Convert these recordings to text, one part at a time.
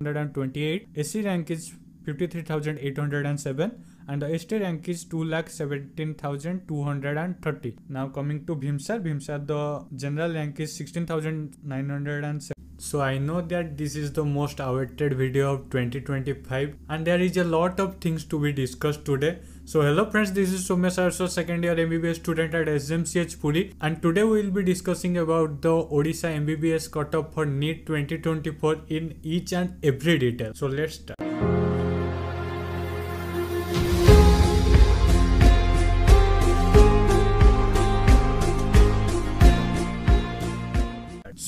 128 SC rank is 53807 and the ST rank is 2,17,230. now coming to VIMSAR VIMSAR the general rank is 16907 so I know that this is the most awaited video of 2025 and there is a lot of things to be discussed today. So hello friends, this is Soumya Saraswat, second year MBBS student at SJMCH Puri and today we will be discussing about the Odisha MBBS cutoff for NEET 2024 in each and every detail. So let's start.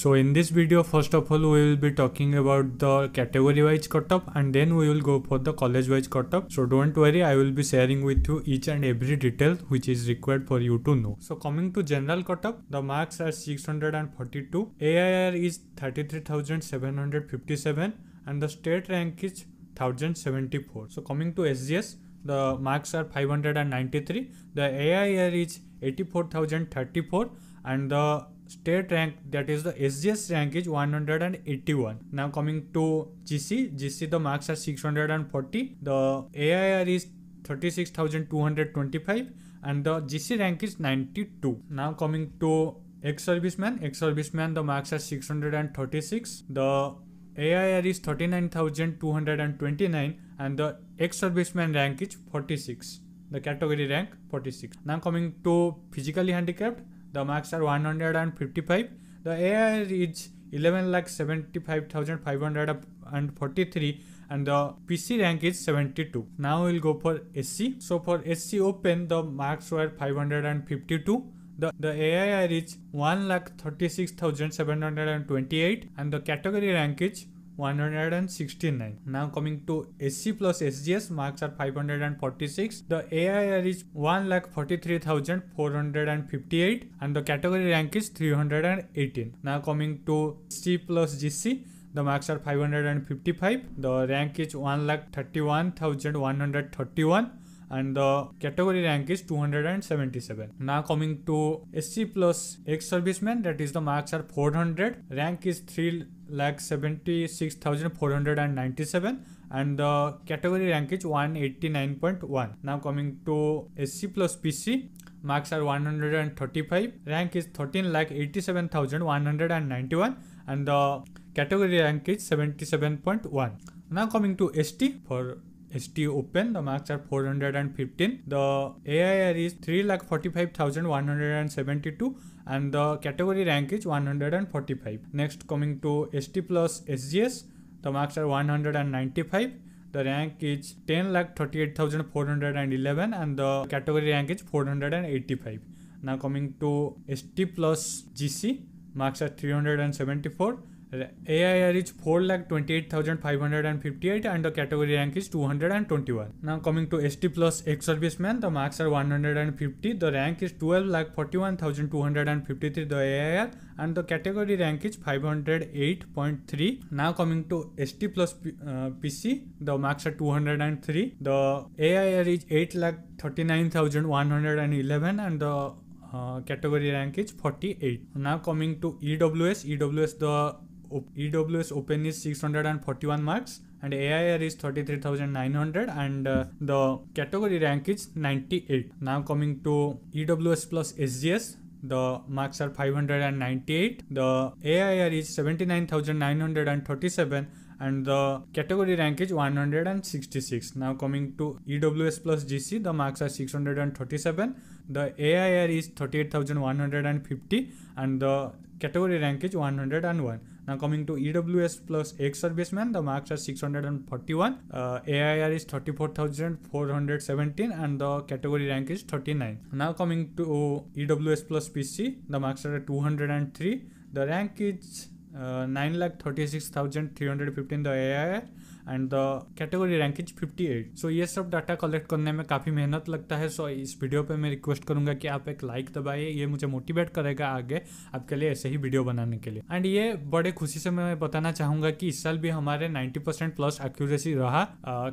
So in this video first of all we will be talking about the category wise cutoff and then we will go for the college wise cutoff. So don't worry I will be sharing with you each and every detail which is required for you to know. So coming to general cutoff the marks are 642 AIR is 33757 and the state rank is 1074. So coming to SGS the marks are 593 the AIR is 84034 and the state rank that is the SGS rank is 181. Now coming to GC, GC the marks are 640, the AIR is 36,225 and the GC rank is 92. Now coming to ex-serviceman, ex-serviceman the marks are 636, the AIR is 39,229 and the ex-serviceman rank is 46. The category rank 46. Now coming to physically handicapped, the marks are 155 the air is 11 lakh 75543 and the pc rank is 72 now we'll go for sc so for sc open the marks were 552 the, the AIR is 1 lakh 36,728 and the category rank is 169. Now coming to SC plus SGS marks are 546. The AIR is 1,43,458 and the category rank is 318. Now coming to C plus GC the marks are 555. The rank is 1,31,131 and the category rank is 277 now coming to sc plus ex serviceman that is the marks are 400 rank is 3 lakh 76497 and the category rank is 189.1 now coming to sc plus pc marks are 135 rank is 13 lakh 87191 and the category rank is 77.1 now coming to st for ST Open, the marks are 415. The AIR is 3,45,172 and the category rank is 145. Next coming to ST plus SGS, the marks are 195. The rank is 10,38,411 and the category rank is 485. Now coming to ST plus GC, marks are 374 AIR is 4,28,558 and the category rank is 221. Now coming to ST plus ex-serviceman, the marks are 150, the rank is 12,41,253 the AIR and the category rank is 508.3. Now coming to ST plus P, uh, PC, the marks are 203, the AIR is 8,39,111 and the uh, category rank is 48. Now coming to EWS, EWS the EWS Open is 641 marks and AIR is 33,900 and uh, the category rank is 98. Now coming to EWS plus SGS, the marks are 598. The AIR is 79,937 and the category rank is 166. Now coming to EWS plus GC, the marks are 637. The AIR is 38,150 and the category rank is 101. Now coming to EWS plus ex-serviceman, the marks are 641. Uh, AIR is 34,417 and the category rank is 39. Now coming to EWS plus PC, the marks are 203. The rank is uh, 9,36,315 the AIR and the category rank is 58 so ये सब data collect करने में काफ़ी मेहनत लगता है। सो so इस video पे मैं रिक्वेस्ट करूँगा कि आप एक लाइक दबाइए। ये मुझे मोटिवेट करेगा आगे आपके लिए ऐसे ही वीडियो बनाने के लिए। एंड ये बड़े खुशी से मैं बताना चाहूँगा कि इस साल भी हमारे 90 परसेंट प्लस एक्यूरेसी रहा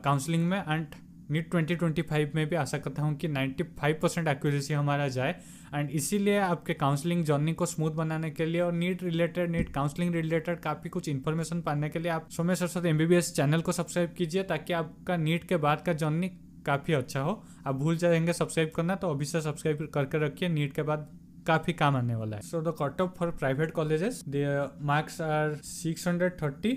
काउंसलिंग में। एंड नीट 2025 में भी आशा करता हूँ कि 95 परसेंट एक्यूरेसी हमारा जाए। एंड इसीलिए आपके काउंसलिंग जर्नी को स्मूथ बनाने के लिए और NEET related NEET counselling related काफ़ी कुछ इन्फॉर्मेशन पाने के लिए आप सोमेश सरस्वती एम चैनल को सब्सक्राइब कीजिए ताकि आपका नीट के बाद का जर्नी काफ़ी अच्छा हो। आप भूल जाएँगे सब्सक्राइब करना तो अभी से सब्सक्राइब करके रखिए नीट के बाद काफ़ी काम आने वाला है। So the cut off for private colleges the marks are 630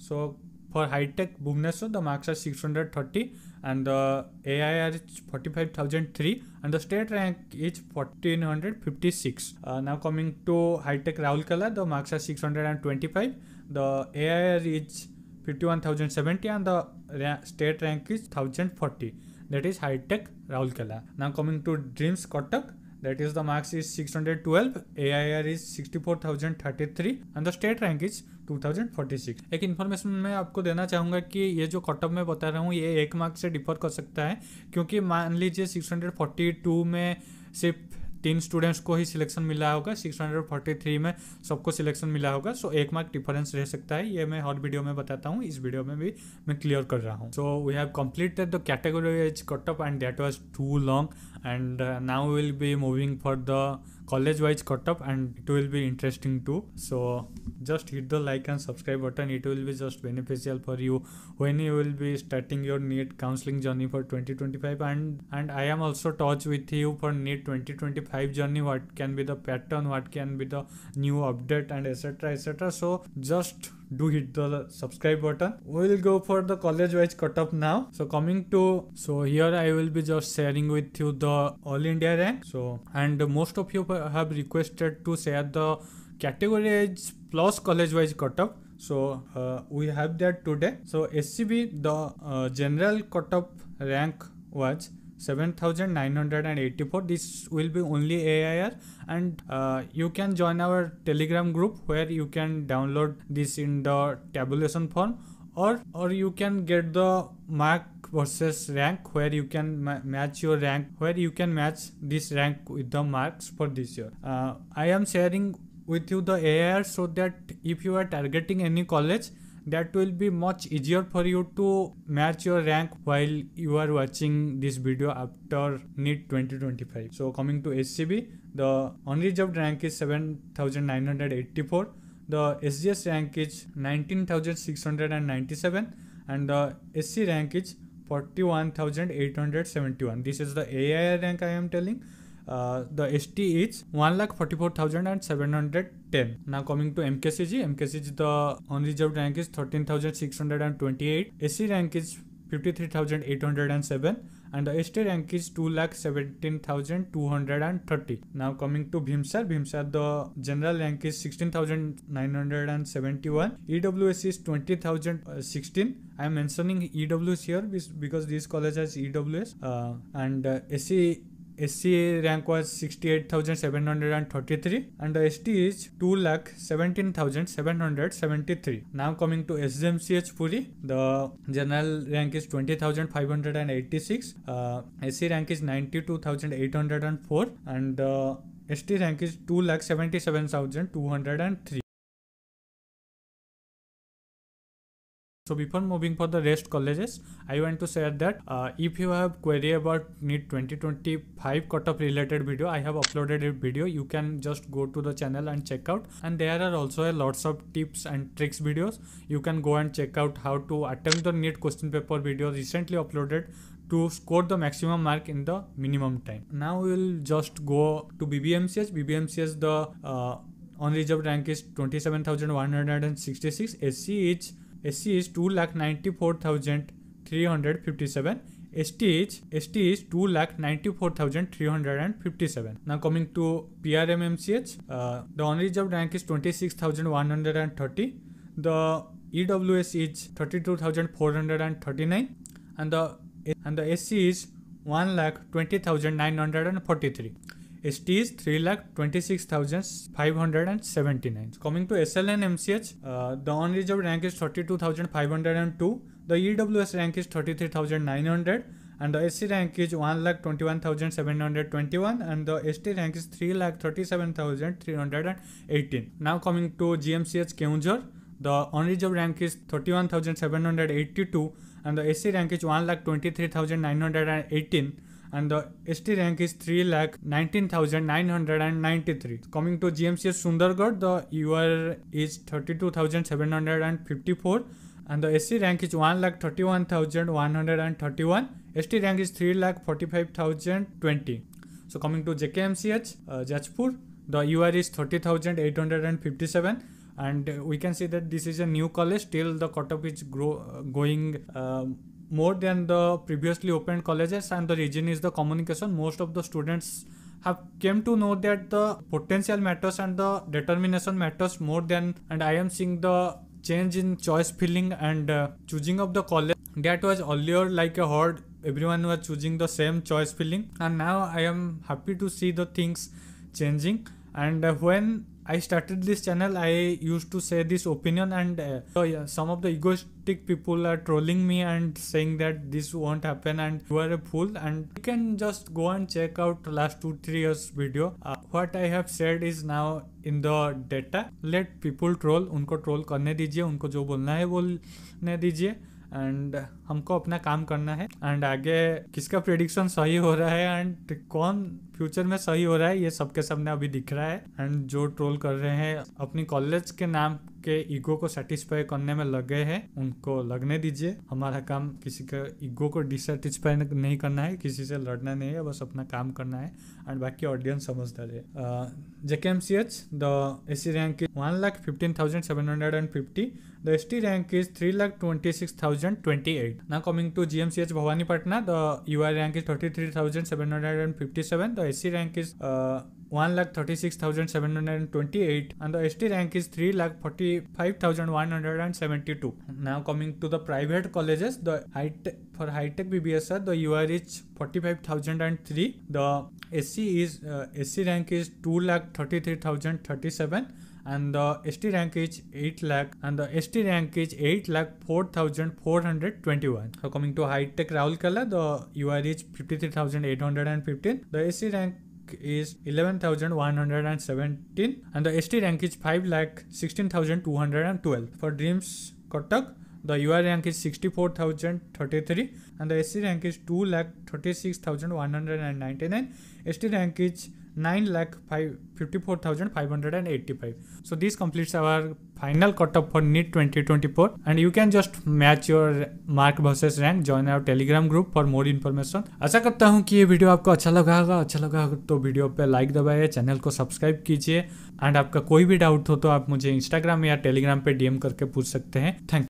so for high tech bhubaneswar the marks are 630 and the air is 45003 and the state rank is 1456 uh, now coming to high tech Rourkela the marks are 625 the air is 51070 and the ra state rank is 1040 that is high tech Rourkela now coming to DRIEMS Cuttack that is, the marks is 612 air is 64033 and the state rank is 2046 एक information मैं आपको देना चाहूँगा कि ये जो cut up मैं बता रहा हूँ, ये एक मार्क से डिफर कर सकता है, क्योंकि मान लीजिए 642 में सिर्फ़ तीन स्टूडेंट्स को ही सिलेक्शन मिला होगा 643 में सबको सिलेक्शन मिला होगा सो so, एक मार्क डिफरेंस रह सकता है ये मैं हर वीडियो में बताता हूँ इस वीडियो में भी मैं क्लियर कर रहा हूँ। So we have completed the category age cutoff and that was too long and now will be moving for the college wise cut up and it will be interesting too. So just hit the like and subscribe button. It will be just beneficial for you when you will be starting your NEET counseling journey for 2025 and and i am also touch with you for NEET 2025 journey what can be the pattern what can be the new update and etc etc so just do hit the subscribe button. We'll go for the college wise cutoff now. So coming to so here i will be just sharing with you the all india rank. So and most of you have requested to share the category plus college wise cutoff. So uh, we have that today. So scb the uh, general cutoff rank was 7984 this will be only air and uh, you can join our telegram group where you can download this in the tabulation form. Or or you can get the mark versus rank where you can ma match your rank where you can match this rank with the marks for this year. Uh, i am sharing with you the air so that if you are targeting any college that will be much easier for you to match your rank while you are watching this video after NEET 2025 so coming to scb the unreserved rank is 7984 the sgs rank is 19697 and the sc rank is 41871 this is the air rank i am telling uh, the ST is 1,44,710. Now coming to MKCG, MKCG the unreserved rank is 13,628. SC rank is 53,807 and the ST rank is 2,17,230. Now coming to VIMSAR, VIMSAR the general rank is 16,971. EWS is 20,016. I am mentioning EWS here because this college has EWS uh, and uh, SC SC rank was 68,733 and the ST is 2,17,773. Now coming to SJMCH Puri, the general rank is 20,586, uh, SC rank is 92,804 and the ST rank is 2,77,203. So before moving for the rest colleges, I want to share that uh, if you have query about NEET 2025 cutoff related video, I have uploaded a video. You can just go to the channel and check out. And there are also a lots of tips and tricks videos. You can go and check out how to attempt the NEET question paper video recently uploaded to score the maximum mark in the minimum time. Now we will just go to BBMCS. BBMCS the uh, unreserved rank is 27,166. SC is SC is 2,94,357. ST is ST is 2,94,357. Now coming to PRMMCH, uh, the unreserved rank is 26,130. The EWS is 32,439 and the and the SC is 1,20,943. ST is 3,26,579. Coming to SLN MCH, uh, the unreserved rank is 32,502. The EWS rank is 33,900 and the SC rank is 1,21,721 and the ST rank is 3,37,318. Now coming to GMCH Keonjhar, the unreserved rank is 31782 and the SC rank is 1 lakh 23918 and the ST rank is 3 lakh 19993 coming to GMCS Sundargarh the UR is 32754 and the SC rank is 1 lakh 31131 ST rank is 3 lakh 45020 so coming to JKMCH uh, Jajpur the UR is 30857 and we can see that this is a new college still the cutoff is grow, uh, going uh, more than the previously opened colleges and the reason is the communication. Most of the students have came to know that the potential matters and the determination matters more than and i am seeing the change in choice filling and uh, choosing of the college. That was earlier like a horde everyone was choosing the same choice filling and now i am happy to see the things changing. And uh, when I started this channel, I used to say this opinion, and uh, so yeah, some of the egoistic people are trolling me and saying that this won't happen and you are a fool. And you can just go and check out last two three years video. Uh, what I have said is now in the data. Let people troll, उनको troll करने दीजिए, उनको जो बोलना है बोलने दीजिए and हमको अपना काम करना है। एंड आगे किसका प्रिडिक्शन सही हो रहा है एंड कौन फ्यूचर में सही हो रहा है, ये सबके सबने अभी दिख रहा है। एंड जो ट्रोल कर रहे हैं, अपनी कॉलेज के नाम के ईगो को सेटिस्फाई करने में लगे हैं, उनको लगने दीजिए। हमारा काम किसी का ईगो को डिससेटिस्फाई नहीं करना है, किसी से लड़ना नहीं है, बस अपना काम करना है। एंड बाकी ऑडियंस समझदार है। J K M C H the A C rank is one lakh fifteen thousand seven hundred and fifty the S T rank is three lakh twenty six thousand twenty eight Now coming to GMCH Bhavani Patna, the UI rank is 33,757. The SC rank is uh, 1,36,728 and the ST rank is 3,45,172. Now coming to the private colleges, the high for high tech BBSR the UR is 45,003. The SC is uh, SC rank is 2,33,037 and the ST rank is 8 lakh and the ST rank is 8 lakh 4421. So coming to high tech Rourkela, the UR is 53,815. The SC rank is 11,117 and the ST rank is 5 lakh 16,212. For DRIEMS Cuttack, the UR rank is 64,033 and the SC rank is 2 lakh 36,199. ST rank is 9 lakh 54,585. So this completes our final cutoff for NEET 2024 and you can just match your mark versus rank join our telegram group for more information आशा करता हूँ कि ये video आपको अच्छा लगा होगा अच्छा लगा होगा तो वीडियो पे लाइक दबाइए चैनल को सब्सक्राइब कीजिए एंड आपका कोई भी डाउट हो तो आप मुझे इंस्टाग्राम या टेलीग्राम पे डीएम करके पूछ सकते हैं थैंक